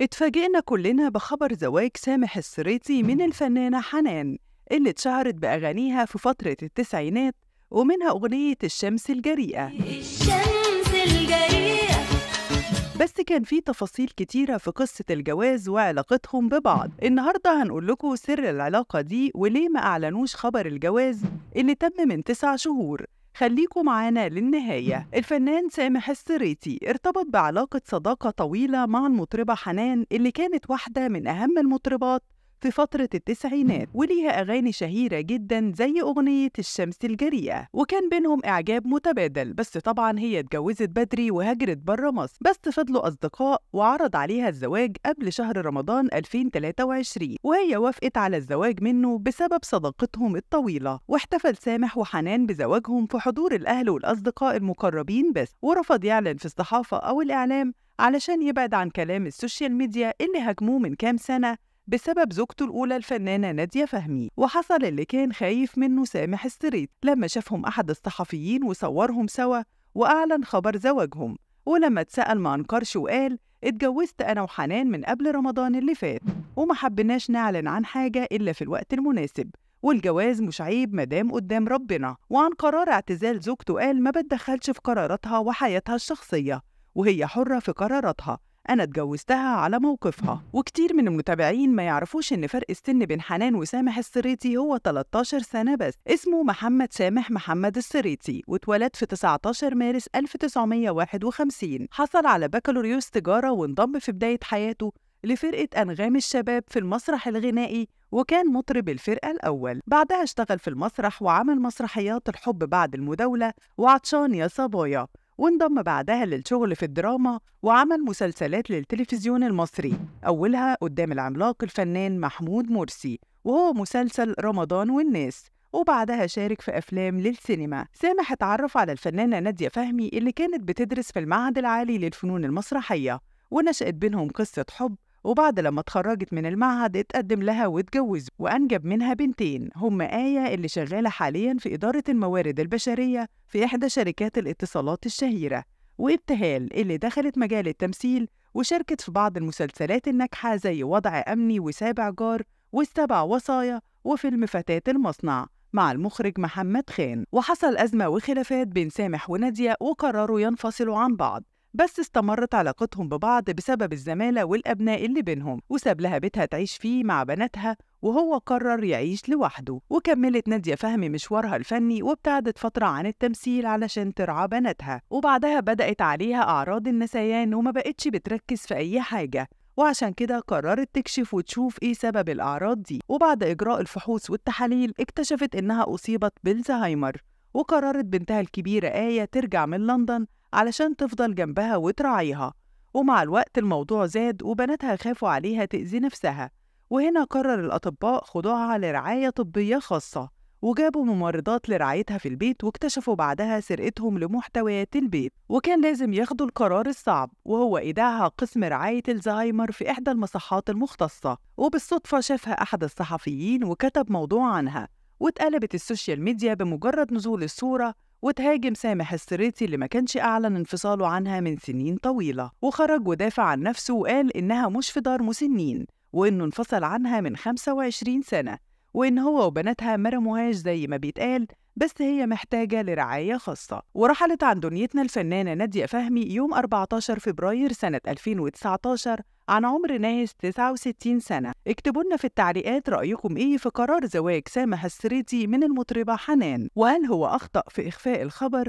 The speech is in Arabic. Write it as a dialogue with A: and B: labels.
A: اتفاجئنا كلنا بخبر زواج سامح السريتي من الفنانة حنان اللي اتشهرت بأغانيها في فترة التسعينات ومنها أغنية الشمس الجريئة.
B: الشمس الجريئة.
A: بس كان في تفاصيل كتيرة في قصة الجواز وعلاقتهم ببعض. النهاردة هنقول لكم سر العلاقة دي وليه ما أعلنوش خبر الجواز اللي تم من تسع شهور. خليكم معانا للنهاية. الفنان سامح السريتي ارتبط بعلاقة صداقة طويلة مع المطربة حنان اللي كانت واحدة من أهم المطربات. في فترة التسعينات وليها أغاني شهيرة جدا زي أغنية الشمس الجريئة وكان بينهم إعجاب متبادل بس طبعا هي اتجوزت بدري وهاجرت بره مصر بس فضلوا أصدقاء وعرض عليها الزواج قبل شهر رمضان 2023 وهي وافقت على الزواج منه بسبب صداقتهم الطويلة. واحتفل سامح وحنان بزواجهم في حضور الأهل والأصدقاء المقربين بس ورفض يعلن في الصحافة أو الإعلام علشان يبعد عن كلام السوشيال ميديا اللي هاجموه من كام سنة. بسبب زوجته الأولى الفنانة نادية فهمي وحصل اللي كان خايف منه سامح الصريطي. لما شافهم أحد الصحفيين وصورهم سوا وأعلن خبر زواجهم ولما اتسأل ما أنكرش وقال اتجوزت أنا وحنان من قبل رمضان اللي فات. وما حبناش نعلن عن حاجة إلا في الوقت المناسب والجواز مش عيب مدام قدام ربنا. وعن قرار اعتزال زوجته قال ما بتدخلش في قراراتها وحياتها الشخصية وهي حرة في قراراتها. أنا اتجوزتها على موقفها. وكتير من المتابعين ما يعرفوش إن فرق السن بين حنان وسامح السريتي هو 13 سنة بس. اسمه محمد سامح محمد السريتي واتولد في 19 مارس 1951 حصل على بكالوريوس تجارة وانضم في بداية حياته لفرقة أنغام الشباب في المسرح الغنائي وكان مطرب الفرقة الأول. بعدها اشتغل في المسرح وعمل مسرحيات الحب بعد المداولة وعطشان يا صبايا. وانضم بعدها للشغل في الدراما وعمل مسلسلات للتلفزيون المصري. أولها قدام العملاق الفنان محمود مرسي وهو مسلسل رمضان والناس. وبعدها شارك في أفلام للسينما. سامح اتعرف على الفنانة نادية فهمي اللي كانت بتدرس في المعهد العالي للفنون المسرحية ونشأت بينهم قصة حب وبعد لما اتخرجت من المعهد اتقدم لها واتجوزوا وأنجب منها بنتين هم آية اللي شغالة حاليا في إدارة الموارد البشرية في إحدى شركات الاتصالات الشهيرة وإبتهال اللي دخلت مجال التمثيل وشاركت في بعض المسلسلات الناجحة زي وضع أمني وسابع جار والسبع وصايا وفيلم فتاة المصنع مع المخرج محمد خان. وحصل أزمة وخلافات بين سامح ونادية وقرروا ينفصلوا عن بعض. بس استمرت علاقتهم ببعض بسبب الزمالة والأبناء اللي بينهم وساب لها بيتها تعيش فيه مع بناتها وهو قرر يعيش لوحده. وكملت نادية فهمي مشوارها الفني وابتعدت فترة عن التمثيل علشان ترعى بناتها. وبعدها بدأت عليها أعراض النسيان وما بقتش بتركز في أي حاجة. وعشان كده قررت تكشف وتشوف إيه سبب الأعراض دي. وبعد إجراء الفحوص والتحاليل اكتشفت إنها أصيبت بالزهايمر. وقررت بنتها الكبيرة آية ترجع من لندن علشان تفضل جنبها وتراعيها. ومع الوقت الموضوع زاد وبناتها خافوا عليها تأذي نفسها. وهنا قرر الأطباء خضوعها لرعاية طبية خاصة. وجابوا ممرضات لرعايتها في البيت واكتشفوا بعدها سرقتهم لمحتويات البيت. وكان لازم ياخدوا القرار الصعب وهو إيداعها قسم رعاية الزهايمر في إحدى المصحات المختصة. وبالصدفة شافها أحد الصحفيين وكتب موضوع عنها واتقلبت السوشيال ميديا بمجرد نزول الصورة وتهاجم سامح الصريطي اللي ما كانش أعلن انفصاله عنها من سنين طويلة. وخرج ودافع عن نفسه وقال إنها مش في دار مسنين وإنه انفصل عنها من 25 سنة وإن هو وبناتها ما رموهاش زي ما بيتقال بس هي محتاجة لرعاية خاصة. ورحلت عن دنيتنا الفنانة نادية فهمي يوم 14 فبراير سنة 2019 عن عمر ناهز 69 سنة. اكتبوا لنا في التعليقات رأيكم إيه في قرار زواج سامح السريتي من المطربة حنان. وهل هو أخطأ في إخفاء الخبر؟